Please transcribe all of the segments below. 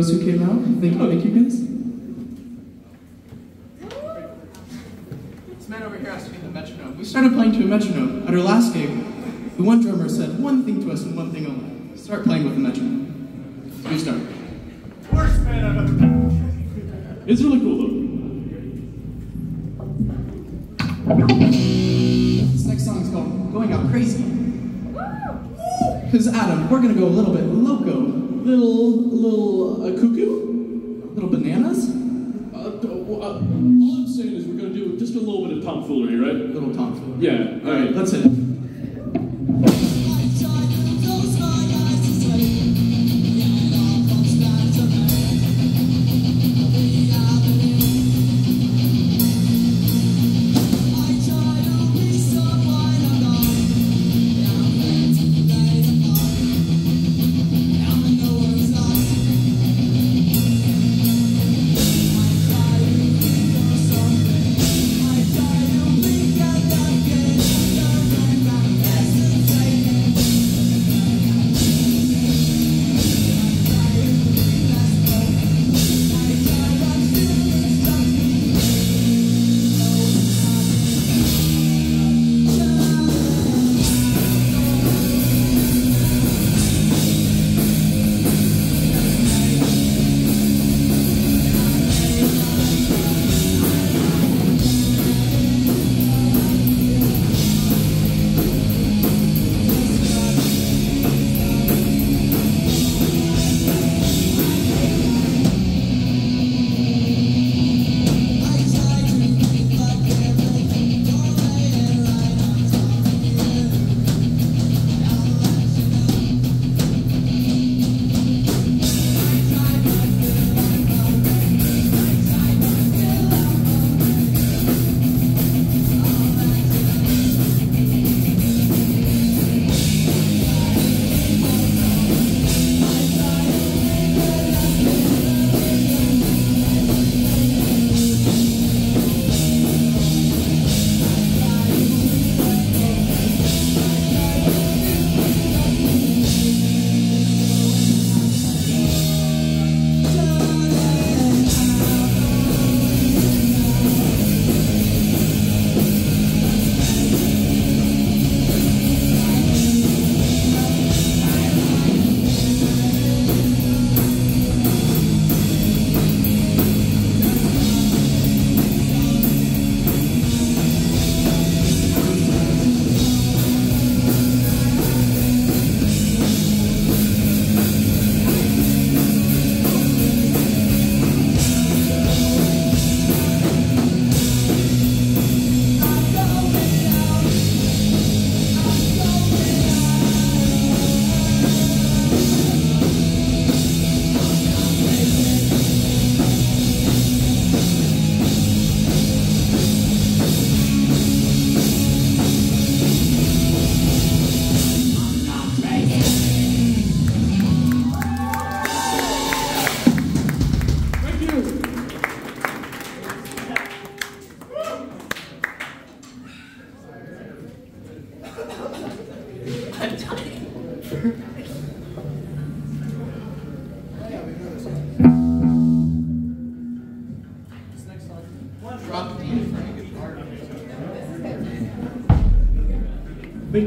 Those who came out. Thank you, thank you guys. This man over here has to be the metronome. We started playing to a metronome. At our last gig, the one drummer said one thing to us and one thing only. Start playing with the metronome. So we start. Worst man I've ever It's really cool though. This next song is called Going Out Crazy. Because Adam, we're gonna go a little bit loco. Little, little uh, cuckoo? Little bananas? Uh, uh, all I'm saying is we're gonna do just a little bit of tomfoolery, right? Little tomfoolery. Yeah. All right, let's it.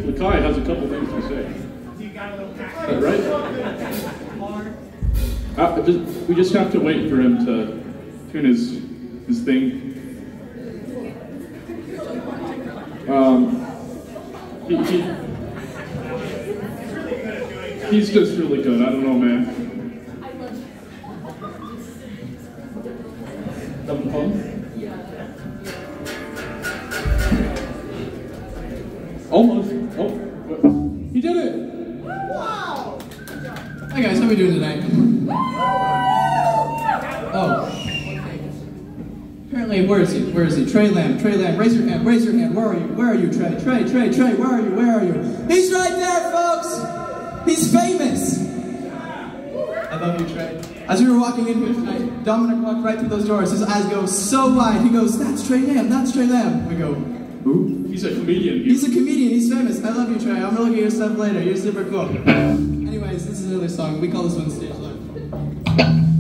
Think Lakai has a couple things to say. Right? Uh, just, we just have to wait for him to tune his his thing. Um, he, he, he's just really good. I don't know, man. Where is he? Where is he? Trey Lamb, Trey Lamb, raise your hand, raise your hand. Where are you? Where are you, Trey? Trey, Trey, Trey, where are you? Where are you? He's right there, folks! He's famous! I love you, Trey. As we were walking in here tonight, Dominic walked right through those doors. His eyes go so wide. He goes, That's Trey Lamb, that's Trey Lamb. We go, Who? He's a comedian. He's a comedian, he's famous. I love you, Trey. I'm gonna look at your stuff later. You're super cool. Anyways, this is another song. We call this one Stage Life.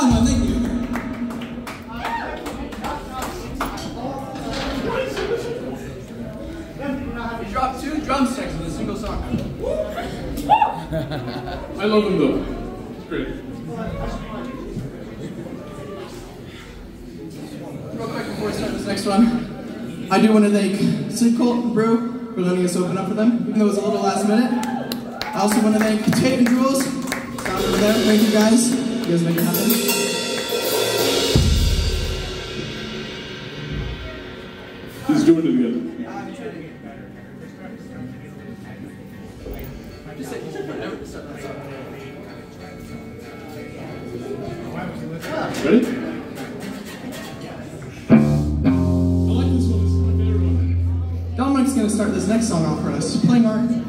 fun. He dropped two drumsticks in a single song. I love them though. It's great. Real quick before we start this next one, I do want to thank Sinkhole and Brew for letting us open up for them, even though it was a little last minute. I also want to thank Tate and Jules. Thank you guys. Make it happen. He's doing it again. Ready? I like this one. This is my favorite one. Dominic's going to start this next song off for us, playing our.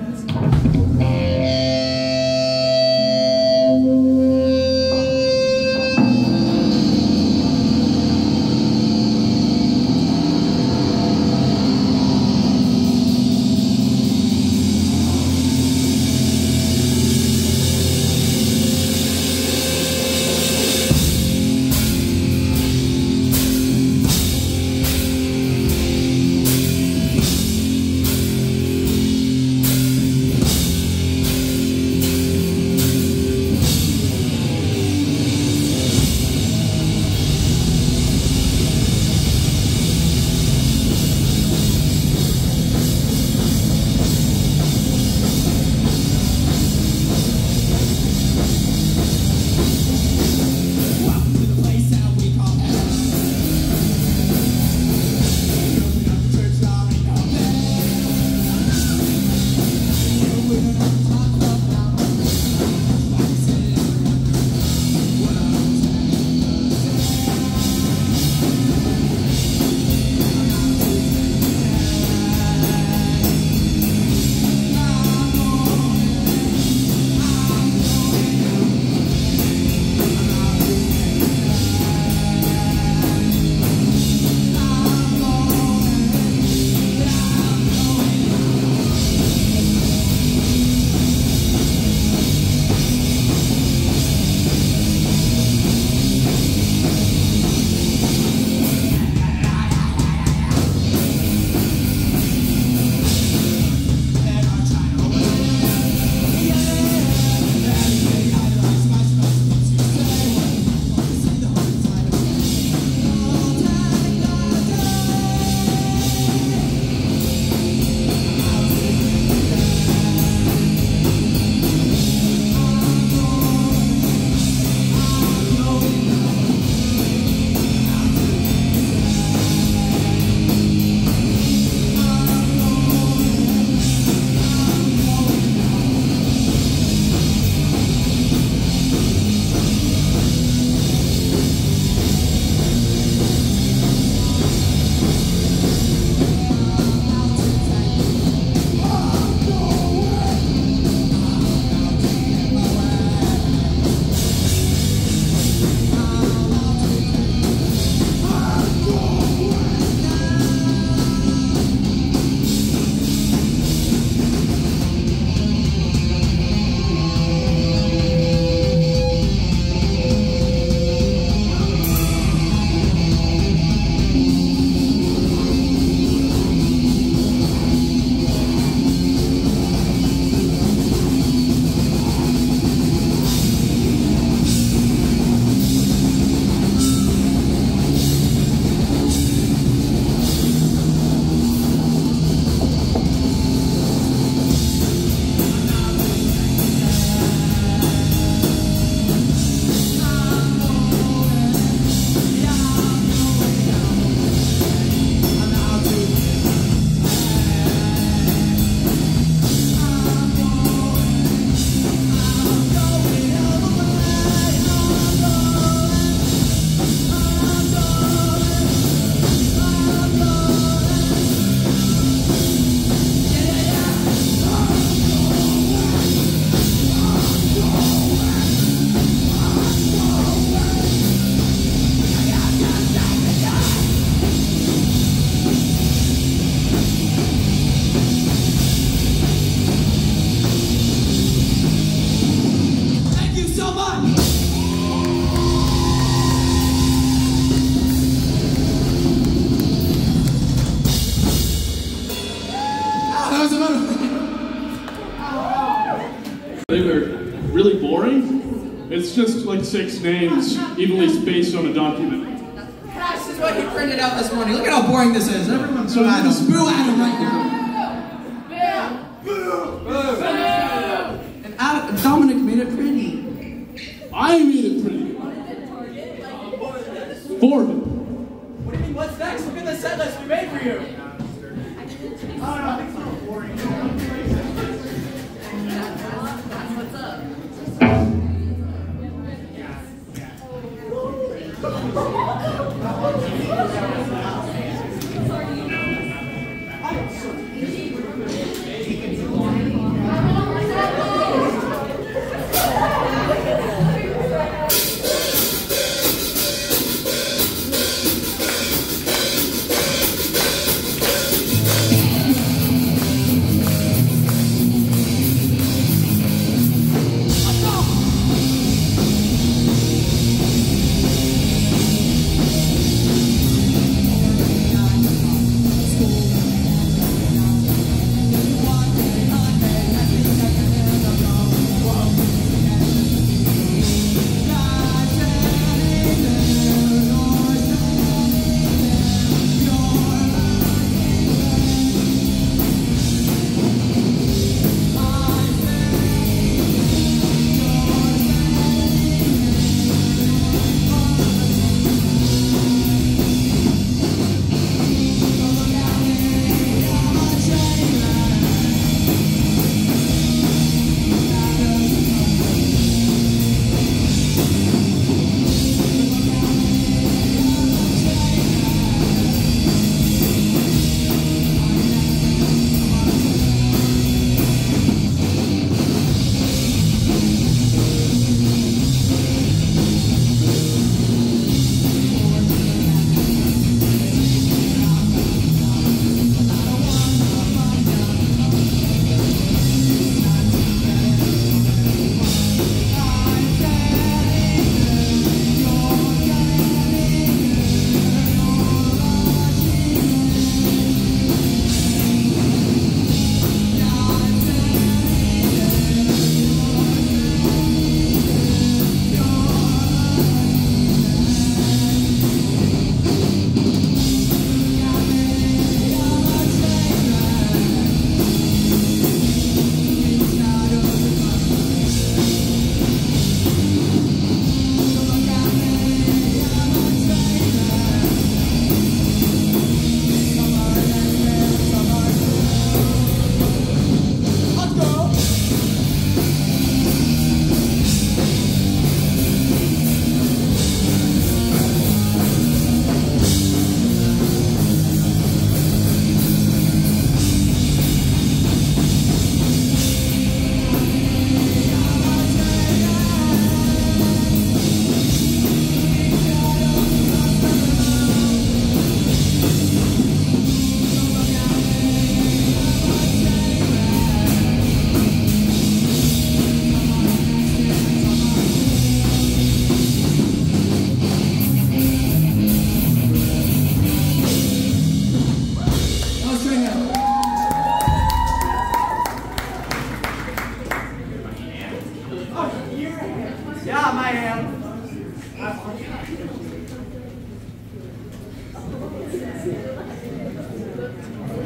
It's just like six names evenly spaced on a document. This is what he printed out this morning. Look at how boring this is. Everyone So boo at him. this- Boo at him right now.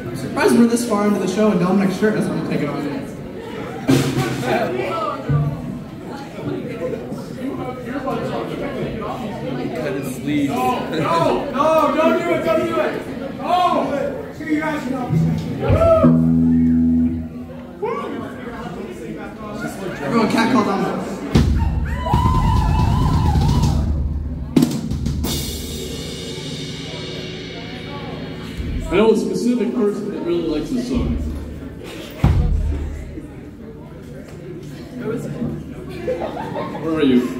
I'm surprised we're this far into the show and Dominic's shirt doesn't want to take it off yet. Cut his sleeve. No, no, don't do it, don't do it. Oh, see you guys know. Everyone cat call I know a specific person that really likes this song. Where are you?